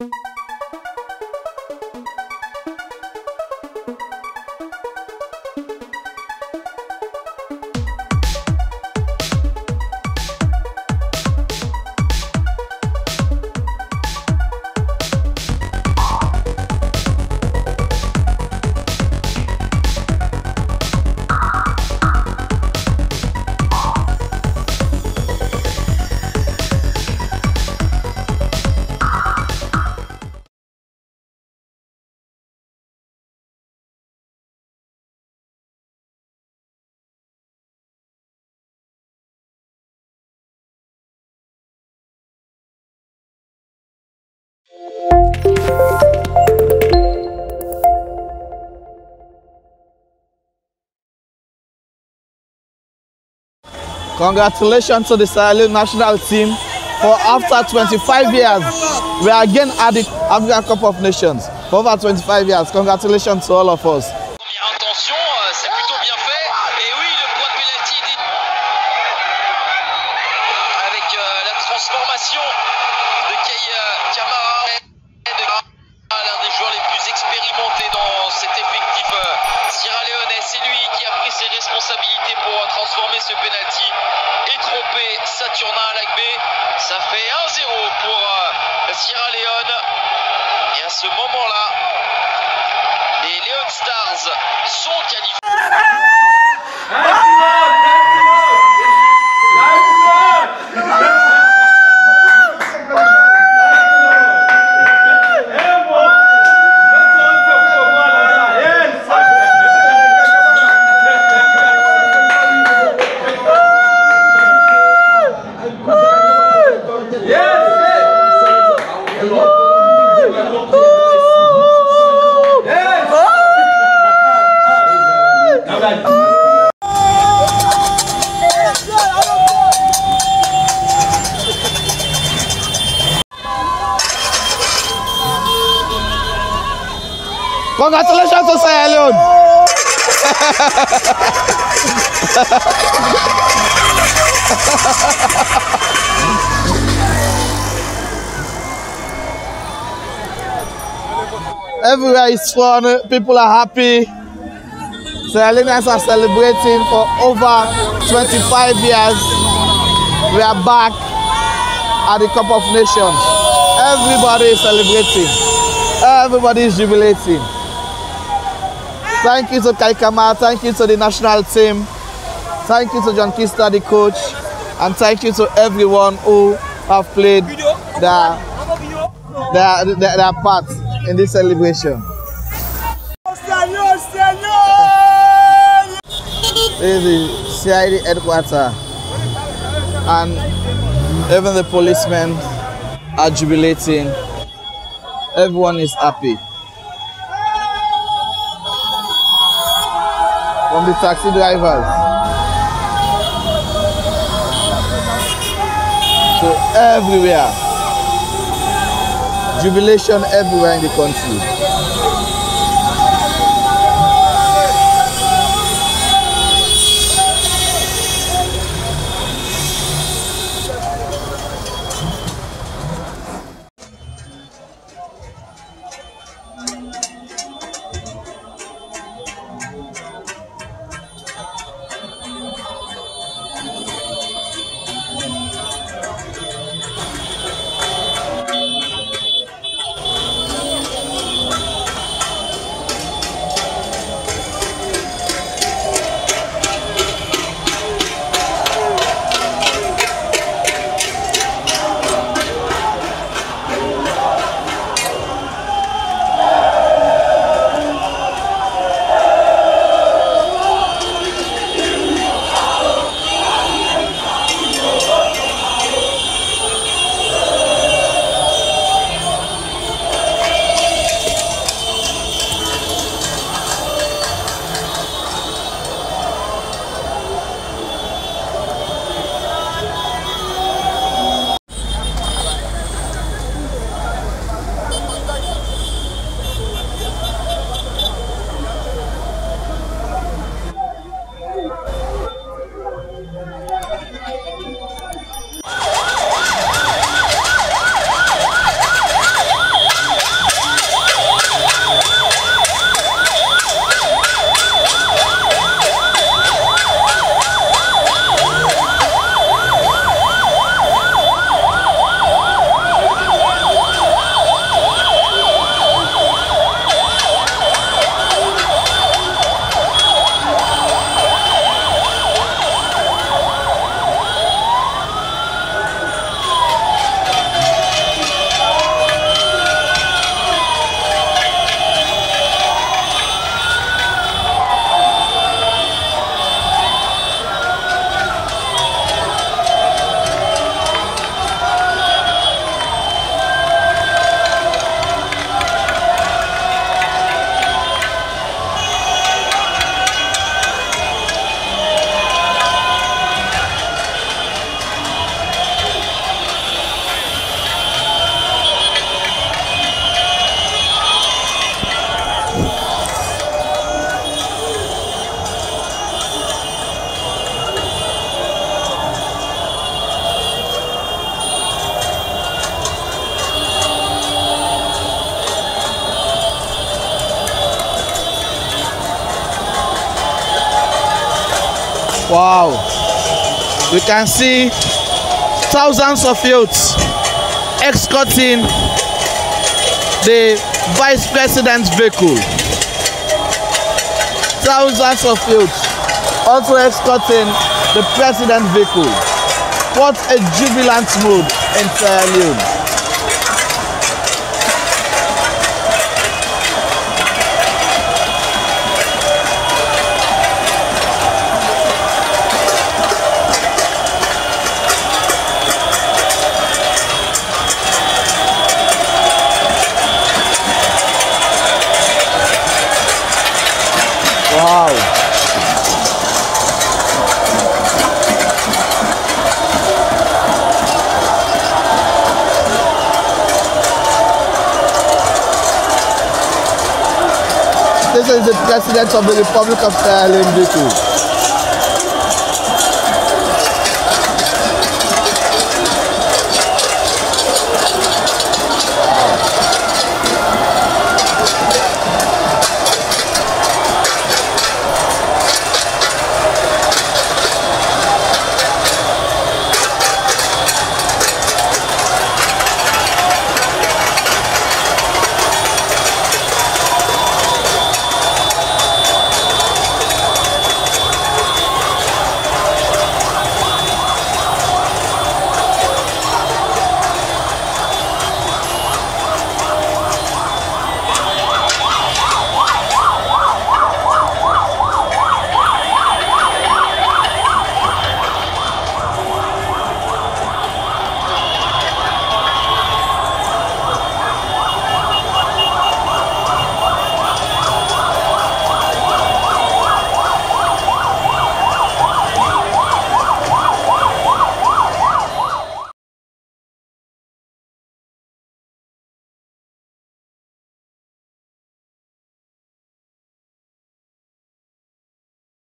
you. Congratulations to the Sierra Leone national team for after 25 years. We are again at the African Cup of Nations for over 25 years. Congratulations to all of us. Responsabilités pour transformer ce penalty et tromper Saturnin Alagbe. Ça fait 1-0 pour euh, Sierra Leone. Et à ce moment-là, les Leon Stars sont qualifiés. Congratulations to Sierra Leone. Everywhere is fun, people are happy. Sierra are celebrating for over 25 years. We are back at the Cup of Nations. Everybody is celebrating. Everybody is jubilating. Thank you to Kei Kamara. Thank you to the national team. Thank you to John Keister, the coach. And thank you to everyone who have played their, their, their, their part in this celebration. This is the CID headquarters. And even the policemen are jubilating. Everyone is happy. From the taxi drivers to everywhere. Jubilation everywhere in the country. Wow. We can see thousands of youths escorting the vice president's vehicle. Thousands of youths also escorting the president's vehicle. What a jubilant mood in Sierra Leone. This is the President of the Republic of Sierra Leone,